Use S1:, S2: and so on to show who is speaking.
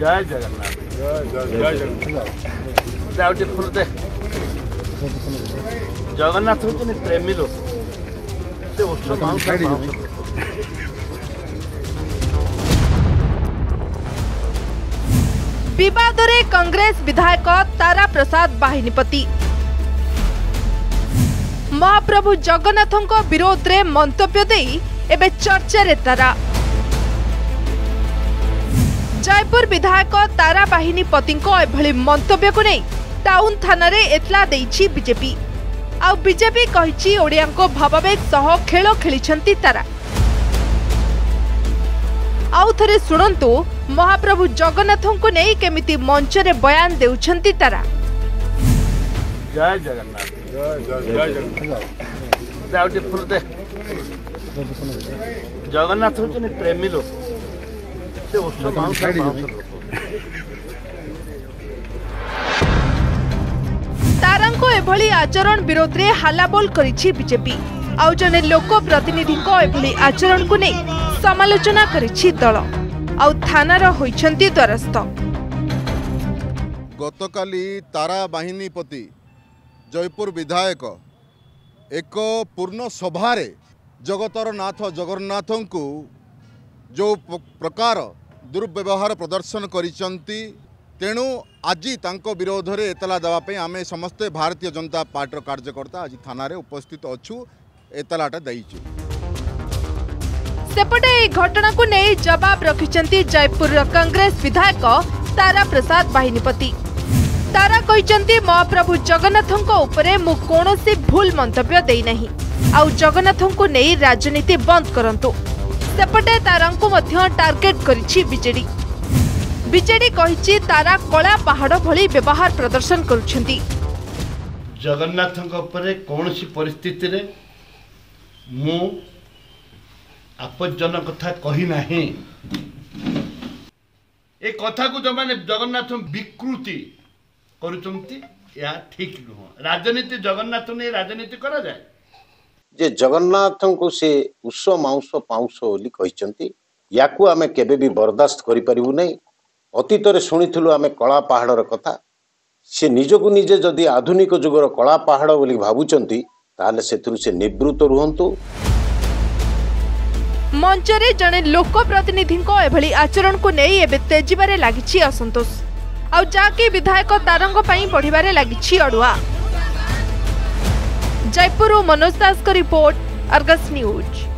S1: जय जगन्नाथ हूँ प्रेमी लोक बदरे हाँ, तो कांग्रेस विधायक तारा प्रसाद बाहनपति महाप्रभु जगन्नाथों विरोध में मंत्य चर्चे तारा জয়পুর বিধায়ক তারা বাহিনীপতিঙ্ক এভাবে মন্তব্যক নেই টাউন থানার এতলা দিয়েছে বিজেপি আজেপি কী ওড়িয়া ভাবাবেগ সহ খেল খেলিছেন তারা আউথরে শুণন্তু মহাপ্রভু জগন্নাথঙ্কু
S2: নেই কেমিতি মঞ্চরে বয়ান দেউছন্তি তারা জয় জগন্নাথ জয় জয় জগন্নাথ জগন্নাথ হচ্ছেন প্রেমী লোক
S1: ତାରାଙ୍କ ଏଭଳି ଆଚରଣ ବିରୋଧରେ ହାଲାବୋଲ କରିଛି ବିଜେପି ଆଉ ଜଣେ ଲୋକ ପ୍ରତିନିଧିଙ୍କ ଏଭଳି ଆଚରଣକୁ ନେଇ ସମାଲୋଚନା କରିଛି ଦଳ ଆଉ ଥାନାର ହୋଇଛନ୍ତି ଦ୍ୱାରସ୍ଥ
S3: ଗତକାଲି ତାରା ବାହିନୀପତି ଜୟପୁର ବିଧାୟକ ଏକ ପୂର୍ଣ୍ଣ ସଭାରେ ଜଗତର ନାଥ ଜଗନ୍ନାଥଙ୍କୁ ଯେଉଁ ପ୍ରକାର ଦୁର୍ବ୍ୟବହାର ପ୍ରଦର୍ଶନ କରିଛନ୍ତି ତେଣୁ ଆଜି ତାଙ୍କ ବିରୋଧରେ ଏତଲା ଦେବା ପାଇଁ ଆମେ ସମସ୍ତେ ଭାରତୀୟ ଜନତା ପାର୍ଟିର କାର୍ଯ୍ୟକର୍ତ୍ତା ଆଜି ଥାନାରେ ଉପସ୍ଥିତ ଅଛୁ ଏତଲାଟା ଦେଇଛୁ
S1: ସେପଟେ ଏହି ଘଟଣାକୁ ନେଇ ଜବାବ ରଖିଛନ୍ତି ଜୟପୁରର କଂଗ୍ରେସ ବିଧାୟକ ତାରା ପ୍ରସାଦ ବାହିନୀପତି ତାରା କହିଛନ୍ତି ମହାପ୍ରଭୁ ଜଗନ୍ନାଥଙ୍କ ଉପରେ ମୁଁ କୌଣସି ଭୁଲ ମନ୍ତବ୍ୟ ଦେଇନାହିଁ ଆଉ ଜଗନ୍ନାଥଙ୍କୁ ନେଇ ରାଜନୀତି ବନ୍ଦ କରନ୍ତୁ ସେପଟେ ତାରାଙ୍କୁ ମଧ୍ୟ ଟାର୍ଗେଟ୍ କରିଛି ବିଜେଡି ବିଜେଡି କହିଛି ତାରା କଳା ପାହାଡ଼ ଭଳି ବ୍ୟବହାର ପ୍ରଦର୍ଶନ କରୁଛନ୍ତି
S2: ଜଗନ୍ନାଥଙ୍କ ଉପରେ କୌଣସି ପରିସ୍ଥିତିରେ ମୁଁ ଆପତ୍ତିଜନକ କଥା କହିନାହିଁ ଏ କଥାକୁ ଯେଉଁମାନେ ଜଗନ୍ନାଥ ବିକୃତି କରୁଛନ୍ତି ଏହା ଠିକ୍ ନୁହଁ ରାଜନୀତି ଜଗନ୍ନାଥ ନେଇ ରାଜନୀତି କରାଯାଏ
S4: ଯେ ଜଗନ୍ନାଥଙ୍କୁ ସେ ଉଷ ମାଉଁସ ପାଉଁଶ ବୋଲି କହିଛନ୍ତି ୟାକୁ ଆମେ କେବେ ବି ବରଦାସ୍ତ କରିପାରିବୁ ନାହିଁ ଅତୀତରେ ଶୁଣିଥିଲୁ ଆମେ କଳା ପାହାଡ଼ର କଥା ସେ ନିଜକୁ ନିଜେ ଯଦି ଆଧୁନିକ ଯୁଗର କଳା ପାହାଡ଼ ବୋଲି ଭାବୁଛନ୍ତି ତାହେଲେ ସେଥିରୁ ସେ ନିବୃତ ରୁହନ୍ତୁ
S1: ମଞ୍ଚରେ ଜଣେ ଲୋକ ପ୍ରତିନିଧିଙ୍କ ଏଭଳି ଆଚରଣକୁ ନେଇ ଏବେ ତେଜିବାରେ ଲାଗିଛି ଅସନ୍ତୋଷ ଆଉ ଯାହାକି ବିଧାୟକ ତାରଙ୍ଗ ପାଇଁ ବଢିବାରେ ଲାଗିଛି ଅଡୁଆ Jaipur Manoj Das report Argus news